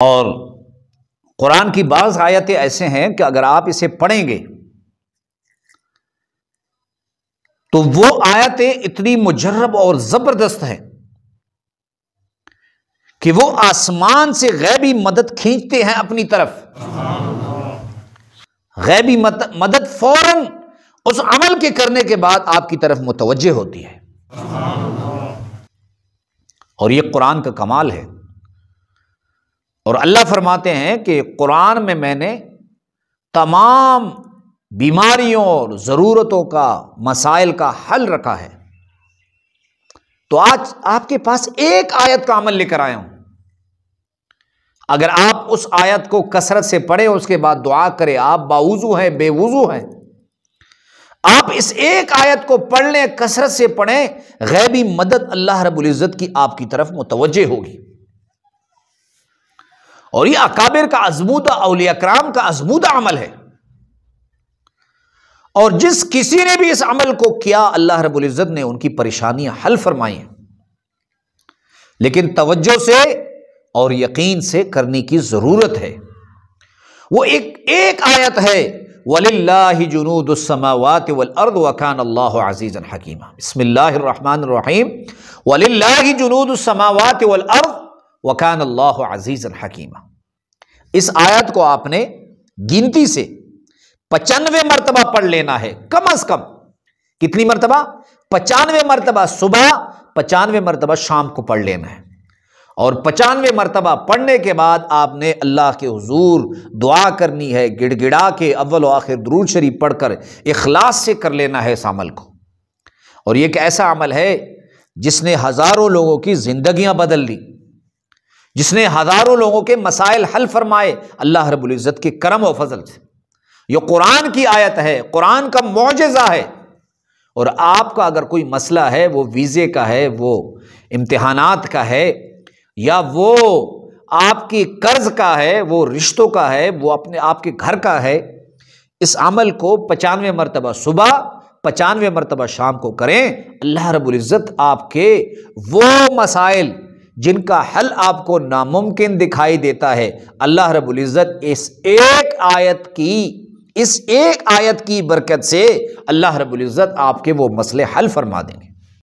और कुरान की बाज़ आयतें ऐसे हैं कि अगर आप इसे पढ़ेंगे तो वो आयतें इतनी मुजर्रब और ज़बरदस्त हैं कि वो आसमान से गैबी मदद खींचते हैं अपनी तरफ़। गैबी मदद फ़ौरन उस अमल के करने के बाद आपकी तरफ़ मुतवजह होती है। और ये कुरान का कमाल है। और अल्लाह फरमाते हैं कि कुरान में मैंने तमाम बीमारियों और ज़रूरतों का, मसाइल का हल रखा है। तो आज आपके पास एक आयत का अमल लेकर आया हूँ। अगर आप उस आयत को कसरत से पढ़े, उसके बाद दुआ करें, आप बावजू हैं, बेवजू हैं, आप इस एक आयत को पढ़ लें, कसरत से पढ़ें, गैबी मदद अल्लाह रब्बुल इज़्ज़त की आपकी तरफ़ मुतवजह होगी। और यह अकाबिर का अजमूदा अलियाक्राम का अजमूदा अमल है। और जिस किसी ने भी इस अमल को किया, अल्लाह रब्बुल इज़्ज़त ने उनकी परेशानियाँ हल फरमाई लेकिन तवज्जो से और यकीन से करने की ज़रूरत है। वो एक एक आयत है, वलिल्लाहि जुनूदुस्समावाति वल अर्द वकान अल्लाह अजीज़न हकीमा। बिस्मिल्लाहिर्रहमानिर्रहीम वलिल्लाहि जुनूदुस्समावाति वल अर्द वकान अल्लाह अजीज़न हकीमा। इस आयत को आपने गिनती से पचानवे मरतबा पढ़ लेना है, कम अज कम। कितनी मरतबा? पचानवे मरतबा सुबह, पचानवे मरतबा शाम को पढ़ लेना है। और पचानवे मरतबा पढ़ने के बाद आपने अल्लाह के हजूर दुआ करनी है, गिड़गिड़ा के अव्वल आखिर दरूद शरीफ पढ़कर इखलास से कर लेना है इस अमल को। और ये एक ऐसा अमल है जिसने हज़ारों लोगों की ज़िंदगियाँ बदल दी। जिसने हज़ारों लोगों के मसाइल हल फरमाए, अल्लाह रब्बुल इज़्ज़त के करम व फजल से। यह कुरान की आयत है, कुरान का मुआजा है। और आपका अगर कोई मसला है, वो वीज़े का है, वो इम्तहानात का है, या वो आपकी कर्ज का है, वो रिश्तों का है, वो अपने, आपके घर का है, इस अमल को पचानवे मरतबा सुबह, पचानवे मरतबा शाम को करें। अल्लाह रबुल्ज़त आपके वो मसाइल जिनका हल आपको नामुमकिन दिखाई देता है। अल्लाह रबुल्ज़त इस एक आयत की, इस एक आयत की बरकत से अल्लाह रबुल्ज़त आपके वो मसले हल फरमा देंगे।